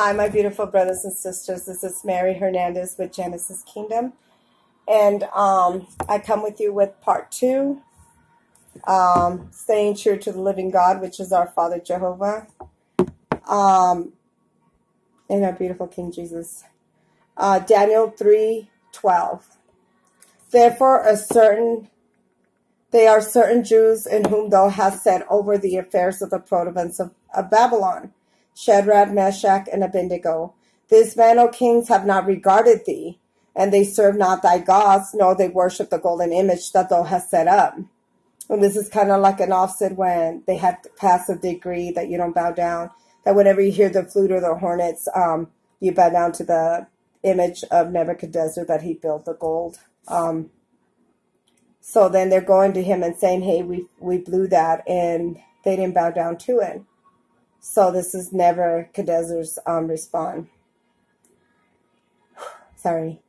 Hi, my beautiful brothers and sisters. This is Mary Hernandez with Genesis Kingdom. And um, I come with you with part two um, staying true to the living God, which is our Father Jehovah. Um, and our beautiful King Jesus. Uh, Daniel 3 12. Therefore, a certain they are certain Jews in whom thou hast set over the affairs of the province of, of Babylon Shadrach, Meshach, and Abednego. These men, O kings, have not regarded thee, and they serve not thy gods, nor they worship the golden image that thou hast set up. And this is kind of like an offset when they had passed a decree that you don't bow down, that whenever you hear the flute or the hornets, um, you bow down to the image of Nebuchadnezzar that he built the gold. Um, so then they're going to him and saying, hey, we, we blew that, and they didn't bow down to it. So this is never Nebuchadnezzar's um, response. Sorry.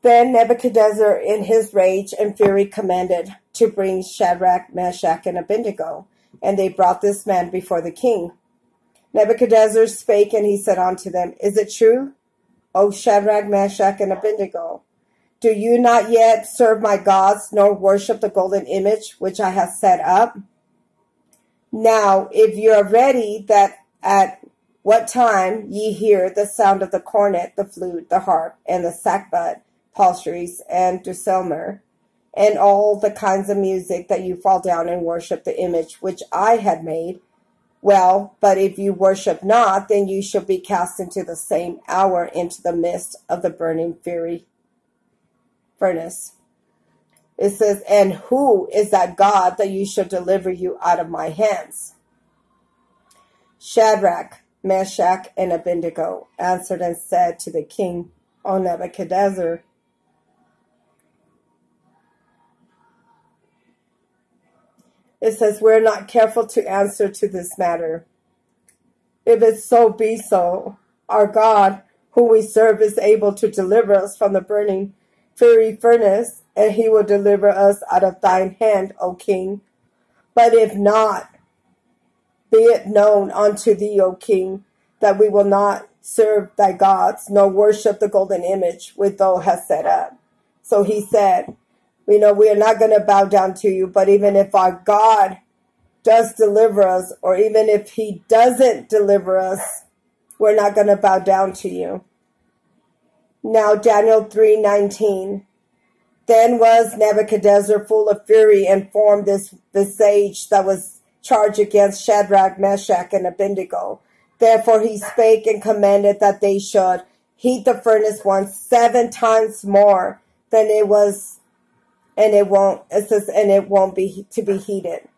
Then Nebuchadnezzar, in his rage and fury, commanded to bring Shadrach, Meshach, and Abednego, and they brought this man before the king. Nebuchadnezzar spake, and he said unto them, Is it true, O Shadrach, Meshach, and Abednego? Do you not yet serve my gods, nor worship the golden image which I have set up? Now, if you are ready, that at what time ye hear the sound of the cornet, the flute, the harp, and the sackbut, psalteries, and dulcimer, and all the kinds of music that you fall down and worship the image which I had made, well, but if you worship not, then you shall be cast into the same hour into the midst of the burning fury furnace. It says, And who is that God that you shall deliver you out of my hands? Shadrach, Meshach, and Abednego answered and said to the king, O Nebuchadnezzar, It says, We're not careful to answer to this matter. If it so be so, our God, who we serve, is able to deliver us from the burning fiery furnace, and he will deliver us out of thine hand, O king. But if not, be it known unto thee, O king, that we will not serve thy gods, nor worship the golden image which thou hast set up. So he said, you know, we are not going to bow down to you, but even if our God does deliver us, or even if he doesn't deliver us, we're not going to bow down to you. Now Daniel 3:19 Then was Nebuchadnezzar full of fury and formed this visage that was charged against Shadrach, Meshach, and Abednego. Therefore he spake and commanded that they should heat the furnace once seven times more than it was, and it won't. It says, and it won't be to be heated.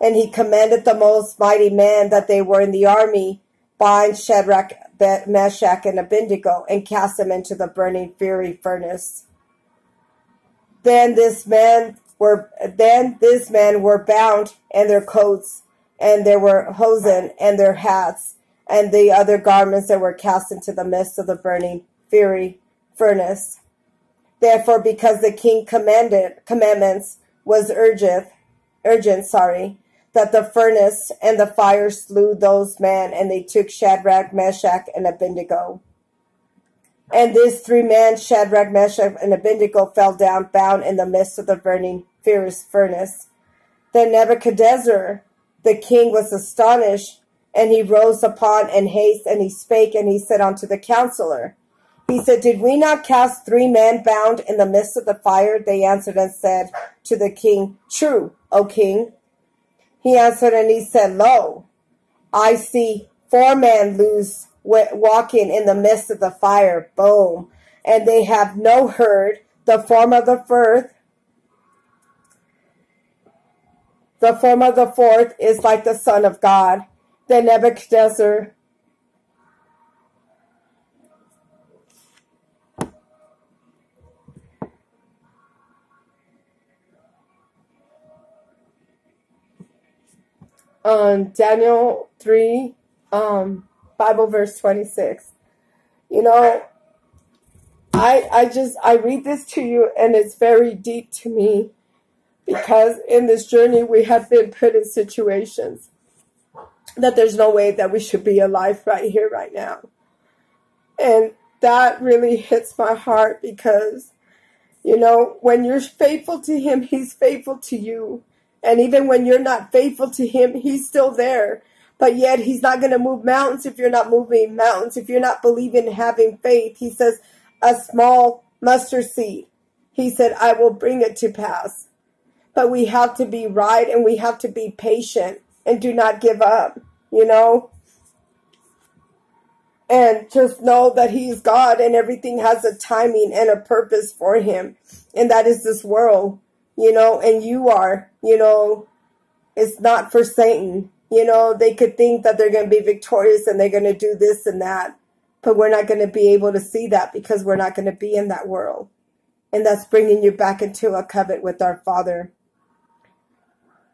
And he commanded the most mighty men that they were in the army bind Shadrach, Meshach, and Abednego, and cast them into the burning fury furnace. Then this man were then this men were bound, and their coats, and there were hosen, and their hats, and the other garments that were cast into the midst of the burning fury furnace. Therefore, because the king commanded commandments was urgent, urgent, sorry, that the furnace and the fire slew those men, and they took Shadrach, Meshach, and Abednego. And these three men, Shadrach, Meshach, and Abednego, fell down bound in the midst of the burning fierce furnace. Then Nebuchadnezzar, the king, was astonished, and he rose upon in haste, and he spake, and he said unto the counselor, he said, Did we not cast three men bound in the midst of the fire? They answered and said to the king, True, O king. He answered and he said, Lo, I see four men loose walking in the midst of the fire. Boom. And they have no hurt. The form of the fourth, the form of the fourth is like the Son of God. Then Nebuchadnezzar um, Daniel 3, um, Bible verse 26. You know, I, I just, I read this to you and it's very deep to me because in this journey we have been put in situations that there's no way that we should be alive right here, right now. And that really hits my heart because, you know, when you're faithful to Him, He's faithful to you. And even when you're not faithful to Him, He's still there. But yet, He's not going to move mountains if you're not moving mountains, if you're not believing, having faith. He says, a small mustard seed. He said, I will bring it to pass. But we have to be right and we have to be patient and do not give up, you know? And just know that He's God and everything has a timing and a purpose for Him. And that is this world, you know, and you are, you know, it's not for Satan. You know, they could think that they're going to be victorious and they're going to do this and that. But we're not going to be able to see that because we're not going to be in that world. And that's bringing you back into a covenant with our Father.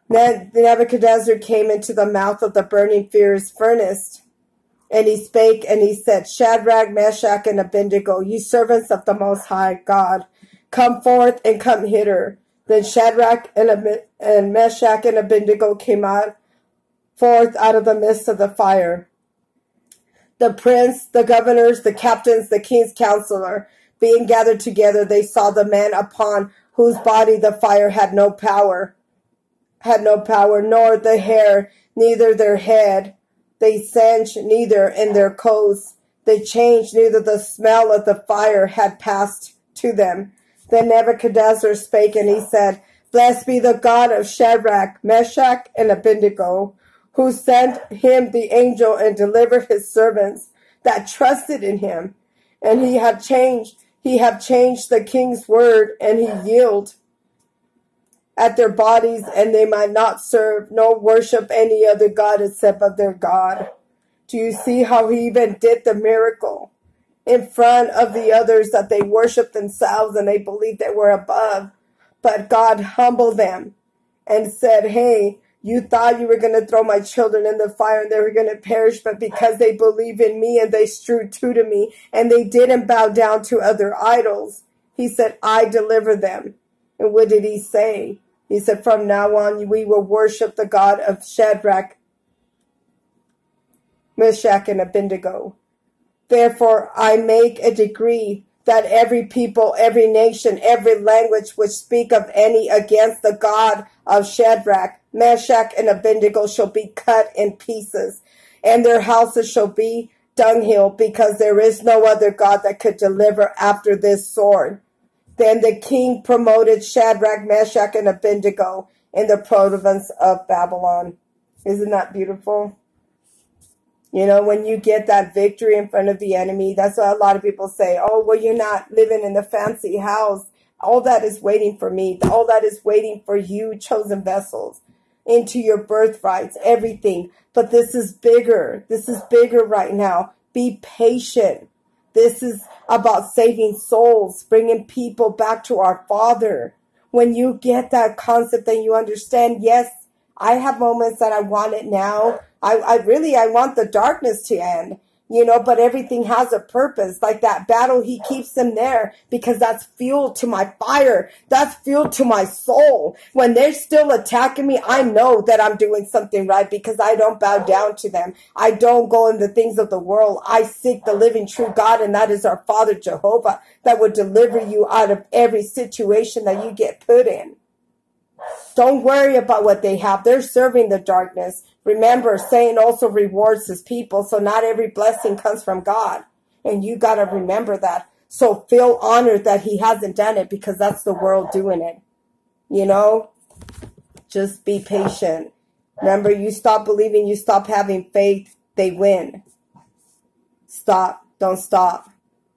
Then the Nebuchadnezzar came into the mouth of the burning fierce furnace, and he spake and he said, Shadrach, Meshach, and Abednego, ye servants of the Most High God, come forth and come hither. Then Shadrach and, and Meshach and Abednego came out forth out of the midst of the fire. The prince, the governors, the captains, the king's counselor, being gathered together, they saw the man upon whose body the fire had no power had no power, nor the hair, neither their head. They singed neither in their coats. They changed, neither the smell of the fire had passed to them. Then Nebuchadnezzar spake, and he said, Blessed be the God of Shadrach, Meshach, and Abednego, who sent him the angel and delivered his servants that trusted in him. And he had changed, he have changed the king's word, and he yielded at their bodies, and they might not serve nor worship any other God except of their God. Do you see how he even did the miracle in front of the others that they worshiped themselves and they believed they were above? But God humbled them and said, Hey, you thought you were going to throw my children in the fire and they were going to perish, but because they believe in me and they strewed true to me and they didn't bow down to other idols, he said, I deliver them. And what did he say? He said, From now on, we will worship the God of Shadrach, Meshach, and Abednego. Therefore, I make a decree that every people, every nation, every language which speak of any against the God of Shadrach, Meshach, and Abednego shall be cut in pieces, and their houses shall be dunghill, because there is no other God that could deliver after this sword. Then the king promoted Shadrach, Meshach, and Abednego in the province of Babylon. Isn't that beautiful? You know, when you get that victory in front of the enemy, that's what a lot of people say. Oh, well, you're not living in the fancy house. All that is waiting for me. All that is waiting for you, chosen vessels, into your birthrights, everything. But this is bigger. This is bigger right now. Be patient. This is about saving souls, bringing people back to our Father. When you get that concept and you understand, yes, I have moments that I want it now. I, I really, I want the darkness to end you know, but everything has a purpose. Like that battle, he keeps them there because that's fuel to my fire. That's fuel to my soul. When they're still attacking me, I know that I'm doing something right because I don't bow down to them. I don't go in the things of the world. I seek the living true God, and that is our Father Jehovah that will deliver you out of every situation that you get put in. Don't worry about what they have. They're serving the darkness. Remember, Satan also rewards his people, so not every blessing comes from God. And you got to remember that. So feel honored that he hasn't done it because that's the world doing it. You know? Just be patient. Remember, you stop believing, you stop having faith, they win. Stop. Don't stop.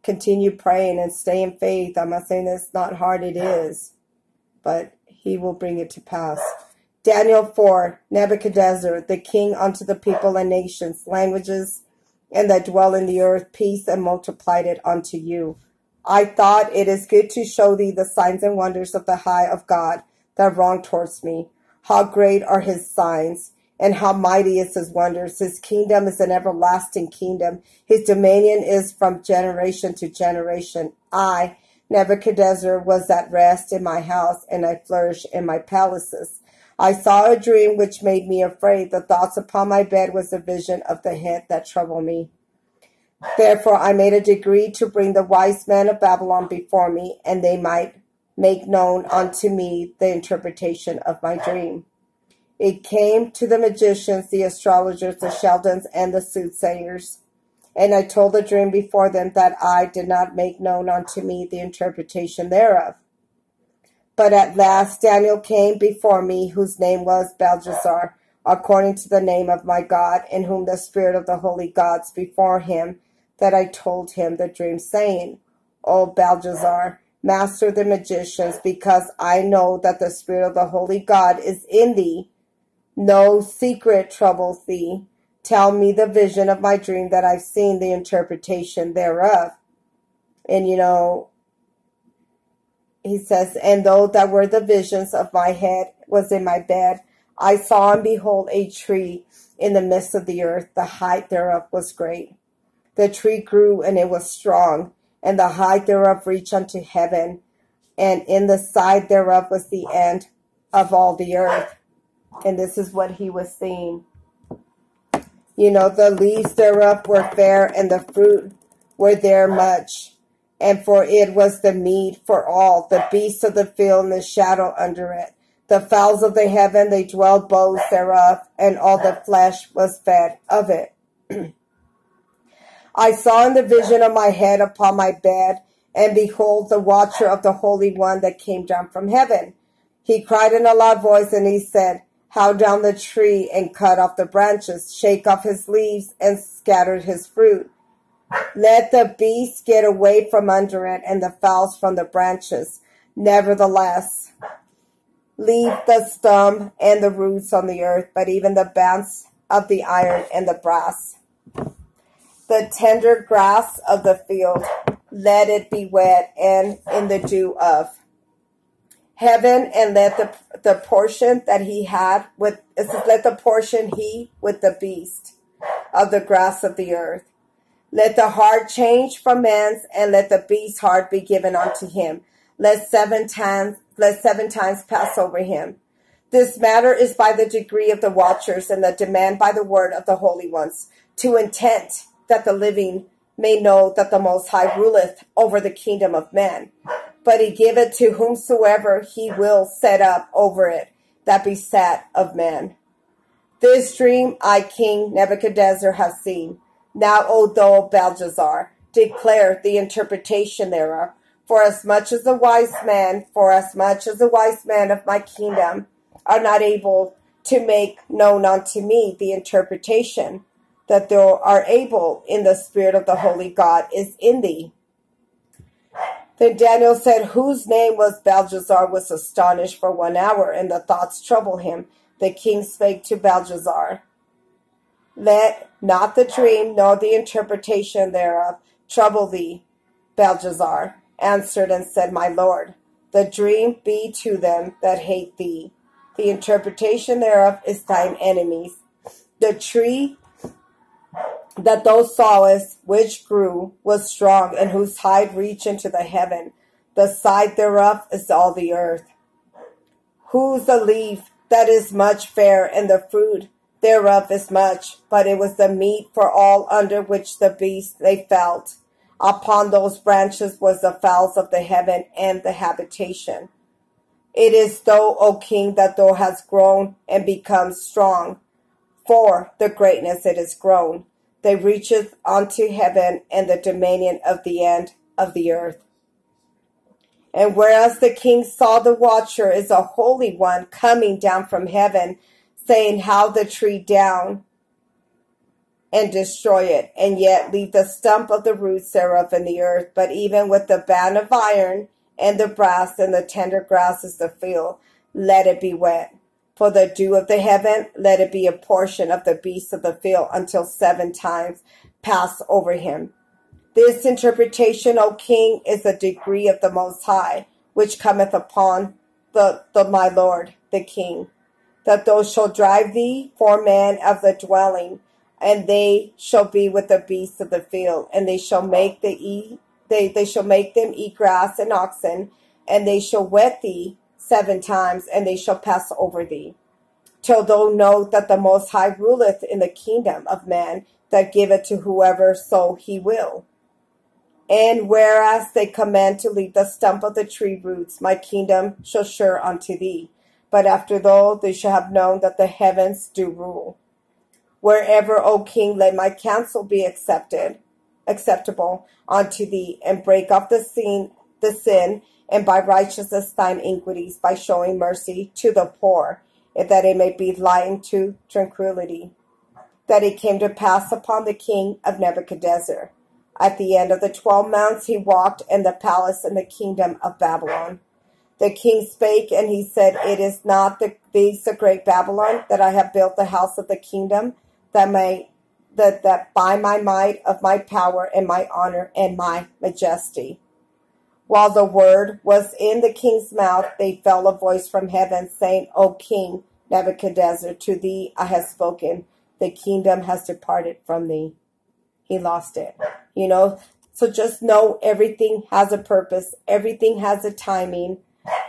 Continue praying and stay in faith. I'm not saying it's not hard, it is. But he will bring it to pass. Daniel 4 Nebuchadnezzar, the king unto the people and nations, languages, and that dwell in the earth, peace and multiplied it unto you. I thought it is good to show thee the signs and wonders of the high of God that wrong towards me. How great are his signs, and how mighty is his wonders. His kingdom is an everlasting kingdom. His dominion is from generation to generation. I, Nebuchadnezzar, was at rest in my house, and I flourished in my palaces. I saw a dream which made me afraid. The thoughts upon my bed was a vision of the head that troubled me. Therefore I made a decree to bring the wise men of Babylon before me, and they might make known unto me the interpretation of my dream. It came to the magicians, the astrologers, the Chaldeans, and the soothsayers. And I told the dream before them that I did not make known unto me the interpretation thereof. But at last Daniel came before me, whose name was Belteshazzar, according to the name of my God, in whom the spirit of the holy gods before him, that I told him the dream, saying, O Belteshazzar, master of the magicians, because I know that the spirit of the holy God is in thee. No secret troubles thee. Tell me the vision of my dream that I've seen the interpretation thereof. And you know, he says, and though that were the visions of my head was in my bed, I saw and behold a tree in the midst of the earth. The height thereof was great. The tree grew and it was strong, and the height thereof reached unto heaven, and in the side thereof was the end of all the earth. And this is what he was seeing. You know, the leaves thereof were fair, and the fruit were there much and for it was the meat for all, the beasts of the field and the shadow under it. The fowls of the heaven, they dwelled both thereof, and all the flesh was fed of it. I saw in the vision of my head upon my bed, and behold, the watcher of the Holy One that came down from heaven. He cried in a loud voice, and he said, How down the tree and cut off the branches, shake off his leaves, and scattered his fruit let the beasts get away from under it and the fowls from the branches. Nevertheless, leave the stump and the roots on the earth, but even the bands of the iron and the brass. The tender grass of the field, let it be wet and in the dew of heaven, and let the the portion that he had with let the portion he with the beast of the grass of the earth let the heart change from man's, and let the beast's heart be given unto him. Let seven times, let seven times pass over him. This matter is by the degree of the watchers, and the demand by the word of the holy ones, to intent that the living may know that the Most High ruleth over the kingdom of men. But he giveth to whomsoever he will set up over it, that be sat of men. This dream I, King Nebuchadnezzar, have seen. Now, O thou Belteshazzar, declare the interpretation thereof. For as much as the wise man, for as much as the wise men of my kingdom are not able to make known unto me the interpretation, that thou art able in the spirit of the holy God is in thee. Then Daniel said, Whose name was Belteshazzar was astonished for one hour, and the thoughts troubled him. The king spake to Belteshazzar, let not the dream nor the interpretation thereof trouble thee. Belteshazzar answered and said, My lord, the dream be to them that hate thee. The interpretation thereof is thine enemies. The tree that thou sawest, which grew, was strong, and whose height reached into the heaven. The side thereof is all the earth. Whose the leaf that is much fair, and the fruit thereof is much, but it was the meat for all under which the beasts they felt. Upon those branches was the fowls of the heaven and the habitation. It is thou, O king, that thou hast grown and become strong. For the greatness it is grown. They reacheth unto heaven and the dominion of the end of the earth. And whereas the king saw the watcher is a holy one coming down from heaven, saying, How the tree down and destroy it, and yet leave the stump of the roots thereof in the earth. But even with the band of iron and the brass and the tender grasses of the field, let it be wet. For the dew of the heaven, let it be a portion of the beasts of the field until seven times pass over him. This interpretation, O king, is a degree of the Most High, which cometh upon the, the my Lord, the king that those shall drive thee for man of the dwelling, and they shall be with the beasts of the field, and they shall make the eat they, they shall make them eat grass and oxen, and they shall wet thee seven times, and they shall pass over thee. till thou know that the Most High ruleth in the kingdom of man, that giveth to whoever so he will. And whereas they command to leave the stump of the tree roots, my kingdom shall sure unto thee. But after though they shall have known that the heavens do rule. Wherever, O king, let my counsel be accepted, acceptable unto thee, and break off the sin, the sin, and by righteousness thine iniquities, by showing mercy to the poor, and that it may be lightened to tranquility. That it came to pass upon the king of Nebuchadnezzar at the end of the twelve months he walked in the palace in the kingdom of Babylon. The king spake, and he said, It is not the, these the great Babylon that I have built the house of the kingdom, that may that, that by my might of my power and my honor and my majesty. While the word was in the king's mouth, they fell a voice from heaven, saying, O king Nebuchadnezzar, to thee I have spoken. The kingdom has departed from thee. He lost it you know. So just know everything has a purpose, everything has a timing,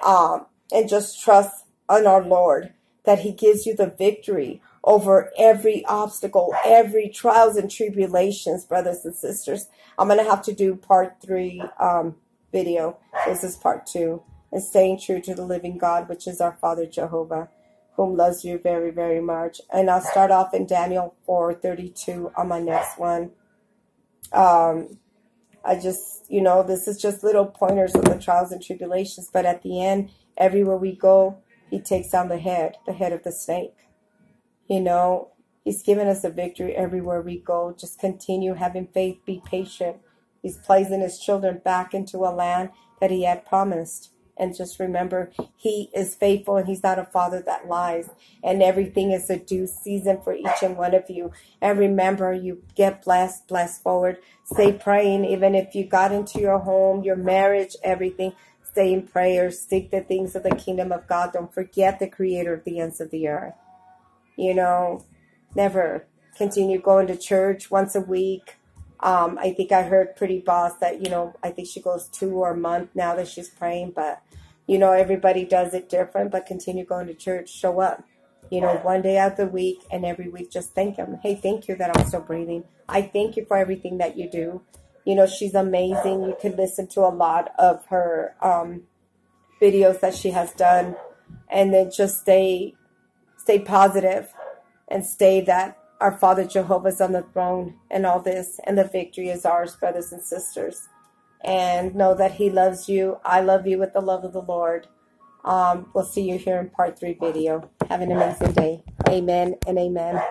um, and just trust on our Lord that He gives you the victory over every obstacle, every trials and tribulations, brothers and sisters. I'm going to have to do part three um, video. This is part two. And staying true to the living God, which is our Father Jehovah, whom loves you very, very much. And I'll start off in Daniel 4.32 on my next one. Um, I just, you know, this is just little pointers of the trials and tribulations. But at the end, everywhere we go, he takes down the head, the head of the snake. You know, he's given us a victory everywhere we go. Just continue having faith, be patient. He's placing his children back into a land that he had promised. And just remember, He is faithful and He's not a Father that lies. And everything is a due season for each and one of you. And remember, you get blessed, blessed forward. Stay praying, even if you got into your home, your marriage, everything. Stay in prayer. Seek the things of the kingdom of God. Don't forget the creator of the ends of the earth. You know, never continue going to church once a week um, I think I heard Pretty Boss that, you know, I think she goes two or a month now that she's praying, but, you know, everybody does it different, but continue going to church, show up, you know, one day out of the week and every week, just thank him. Hey, thank you that I'm still breathing. I thank you for everything that you do. You know, she's amazing. You can listen to a lot of her um, videos that she has done and then just stay, stay positive and stay that our Father Jehovah is on the throne and all this, and the victory is ours, brothers and sisters. And know that He loves you. I love you with the love of the Lord. Um, we'll see you here in part three video. Have an amazing day. Amen and amen.